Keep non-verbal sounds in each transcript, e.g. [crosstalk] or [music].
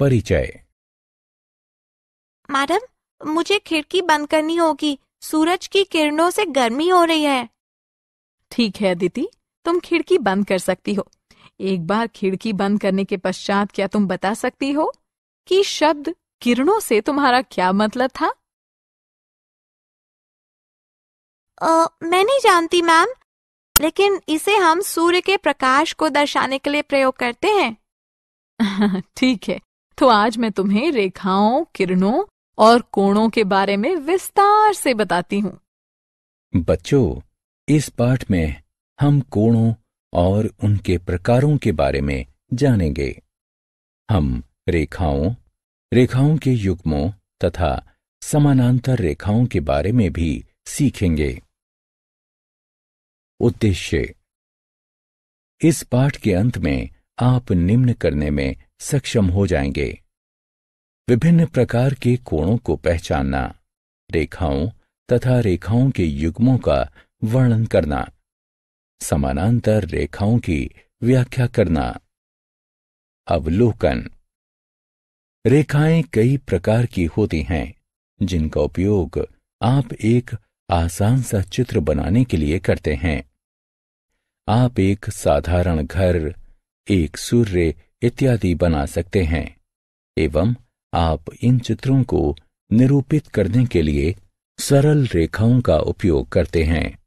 परिचय। मैडम मुझे खिड़की बंद करनी होगी। सूरज की किरणों से गर्मी हो रही है। ठीक है अदिति। तुम खिड़की बंद कर सकती हो। एक बार खिड़की बंद करने के पश्चात क्या तुम बता सकती हो कि शब्द किरणों से तुम्हारा क्या मतलब था? अ, मैं नहीं जानती मैम लेकिन इसे हम सूर्य के प्रकाश को दर्शाने के लिए प्रयोग करते हैं। [laughs] ठीक है। तो आज मैं तुम्हें रेखाओं, किरणों और कोणों के बारे में विस्तार से बताती हूँ। बच्चों, इस पाठ में हम कोणों और उनके प्रकारों के बारे में जानेंगे। हम रेखाओं रेखाओं के युग्मों तथा समानांतर रेखाओं के बारे में भी सीखेंगे। उद्देश्य, इस पाठ के अंत में आप निम्न करने में सक्षम हो जाएँगे। विभिन्न प्रकार के कोणों को पहचानना, रेखाओं तथा रेखाओं के युग्मों का वर्णन करना, समानांतर रेखाओं की व्याख्या करना। अवलोकन। रेखाएँ कई प्रकार की होती हैं, जिनका उपयोग आप एक आसान सा चित्र बनाने के लिए करते हैं। आप एक साधारण घर, एक सूर्य इत्यादि बना सकते हैं, एवं आप इन चित्रों को निरूपित करने के लिए सरल रेखाओं का उपयोग करते हैं।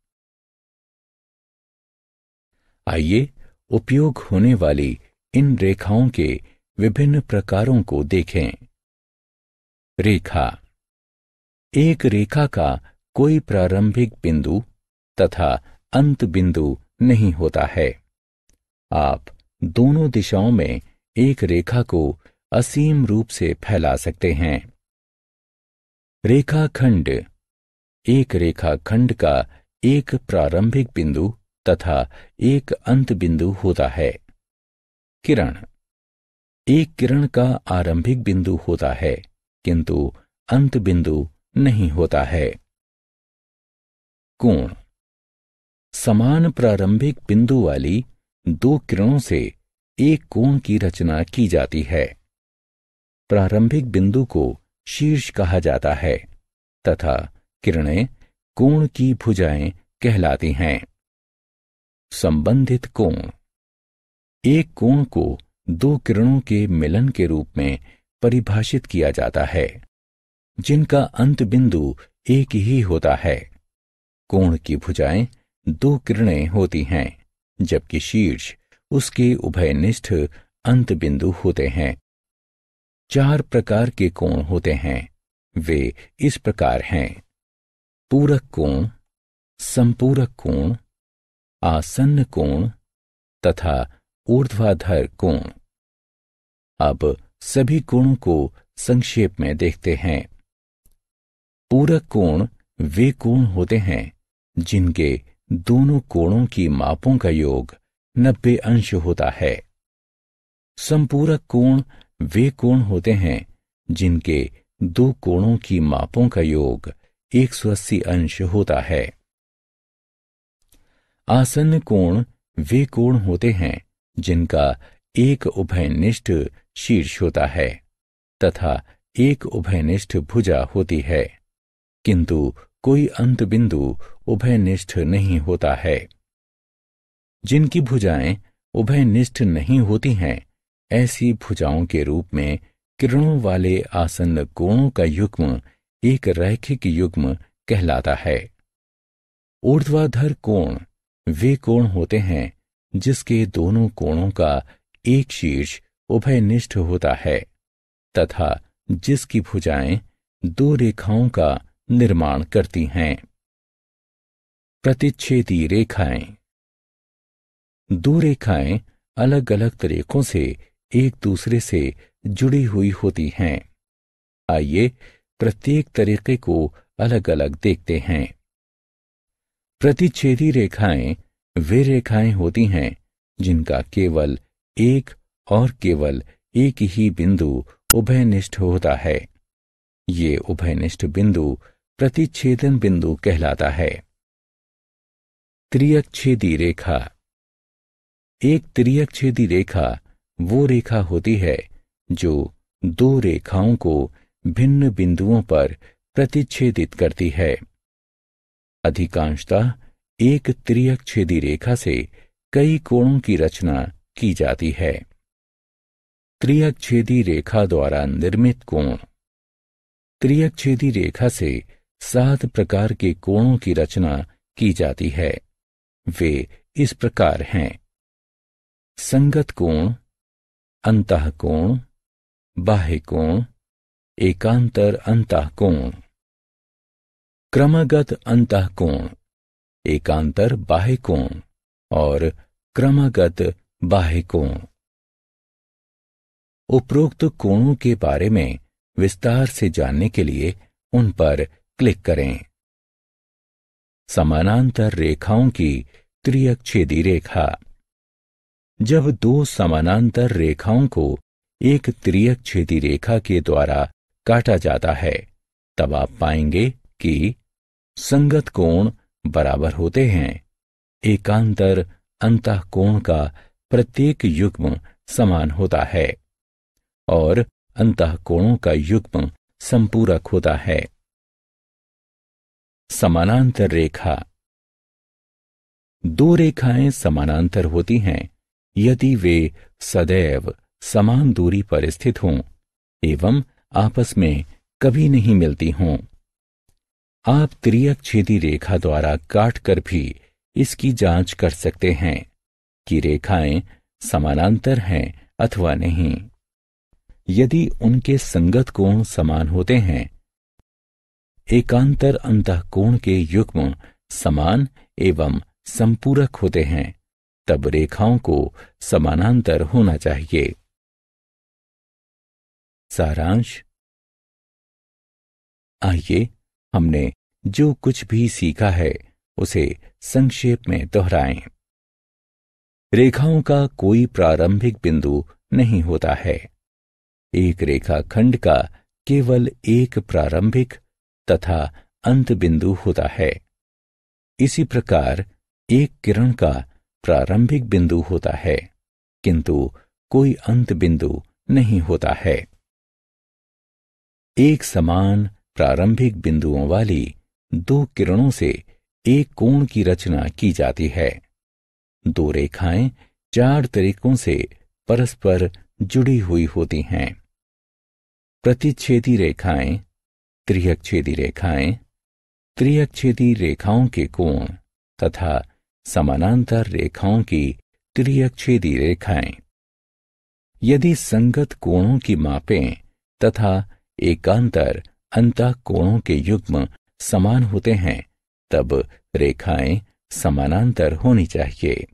आइए उपयोग होने वाली इन रेखाओं के विभिन्न प्रकारों को देखें। रेखा। एक रेखा का कोई प्रारंभिक बिंदु तथा अंत बिंदु नहीं होता है। आप दोनों दिशाओं में एक रेखा को असीम रूप से फैला सकते हैं। रेखाखंड। एक रेखाखंड का एक प्रारंभिक बिंदु तथा एक अंत बिंदु होता है। किरण। एक किरण का आरंभिक बिंदु होता है, किंतु अंत बिंदु नहीं होता है। कोण। समान प्रारंभिक बिंदु वाली दो किरणों से एक कोण की रचना की जाती है। प्रारंभिक बिंदु को शीर्ष कहा जाता है तथा किरणें कोण की भुजाएँ कहलाती हैं। संबंधित कोण। एक कोण को दो किरणों के मिलन के रूप में परिभाषित किया जाता है, जिनका अंत बिंदु एक ही होता है। कोण की भुजाएँ दो किरणें होती हैं। जबकि शीर्ष उसके उभयनिष्ठ अंत बिंदु होते हैं। चार प्रकार के कोण होते हैं। वे इस प्रकार हैं। पूरक कोण, संपूरक कोण, आसन्न कोण तथा ऊर्ध्वाधर कोण। अब सभी कोणों को संक्षेप में देखते हैं। पूरक कोण वे कोण होते हैं जिनके दोनों कोणों की मापों का योग नब्बे अंश होता है। संपूरक कोण वे कोण होते हैं जिनके दो कोणों की मापों का योग 180 अंश होता है। आसन्न कोण वे कोण होते हैं जिनका एक उभयनिष्ठ शीर्ष होता है तथा एक उभयनिष्ठ भुजा होती है। किंतु कोई अंत बिंदु उभयनिष्ठ नहीं होता है। जिनकी भुजाएँ उभयनिष्ठ नहीं होती हैं, ऐसी भुजाओं के रूप में किरणों वाले आसन्न कोणों का युग्म एक रैखिक युग्म कहलाता है। ऊर्ध्वाधर कोण, वे कोण होते हैं, जिसके दोनों कोणों का एक शीर्ष उभयनिष्ठ होता है, तथा जिसकी भुजाएँ दो रेखाओं का निर्माण करती हैं। प्रतिच्छेदी रेखाएँ। दो रेखाएँ अलग अलग तरीकों से एक दूसरे से जुड़ी हुई होती हैं। आइए प्रत्येक तरीके को अलग अलग देखते हैं। प्रतिच्छेदी रेखाएँ वे रेखाएँ होती हैं जिनका केवल एक और केवल एक ही बिंदु उभयनिष्ठ होता है। ये उभयनिष्ठ बिंदु प्रतिच्छेदन बिंदु कहलाता है। त्रियकछेदी रेखा। एक त्रियकछेदी रेखा वो रेखा होती है जो दो रेखाओं को भिन्न बिंदुओं पर प्रतिच्छेदित करती है। अधिकांशतः एक त्रियक छेदी रेखा से कई कोणों की रचना की जाती है। त्रियक छेदी रेखा द्वारा निर्मित कोण। त्रियक छेदी रेखा से सात प्रकार के कोणों की रचना की जाती है। वे इस प्रकार हैं। संगत कोण, अंतः कोण, बाह्य कोण, एकांतर अंतः कोण। क्रमगत अंतः कोण, एकांतर बाह्य कोण और क्रमगत बाह्य कोण। उपरोक्त कोणों के बारे में विस्तार से जानने के लिए उन पर क्लिक करें। समानांतर रेखाओं की त्रियक छेदी रेखा। जब दो समानांतर रेखाओं को एक त्रियक छेदी रेखा के द्वारा काटा जाता है, तब आप पाएँगे कि संगत कोण बराबर होते हैं। एकांतर अंतः कोण का प्रत्येक युग्म समान होता है और अंतः कोणों का युग्म संपूरक होता है। समानांतर रेखा। दो रेखाएँ समानांतर होती हैं, यदि वे सदैव समान दूरी पर स्थित हों, एवं आपस में कभी नहीं मिलती हों। आप त्रियक छेदी रेखा द्वारा काट कर भी इसकी जाँच कर सकते हैं कि रेखाएँ समानांतर हैं अथवा नहीं। यदि उनके संगत कोण समान होते हैं एकांतर अंतः कोण के युग्म समान एवं संपूरक होते हैं। तब रेखाओं को समानांतर होना चाहिए। सारांश। आइए हमने जो कुछ भी सीखा है, उसे संक्षेप में दोहराएँ। रेखाओं का कोई प्रारंभिक बिंदु नहीं होता है। एक रेखा खंड का केवल एक प्रारंभिक तथा अंत बिंदु होता है। इसी प्रकार एक किरण का प्रारंभिक बिंदु होता है, किंतु कोई अंत बिंदु नहीं होता है। एक समान प्रारंभिक बिंदुओं वाली दो किरणों से एक कोण की रचना की जाती है। दो रेखाएँ चार तरीकों से परस्पर जुड़ी हुई होती हैं। प्रतिच्छेदी रेखाएँ त्रियकछेदी रेखाएँ त्रियकछेदी रेखाओं के कोण तथा समानांतर रेखाओं की त्रियकछेदी रेखाएँ। यदि संगत कोणों की मापें तथा एकांतर अंत कोणों के युग्म समान होते हैं, तब रेखाएँ समानांतर होनी चाहिए।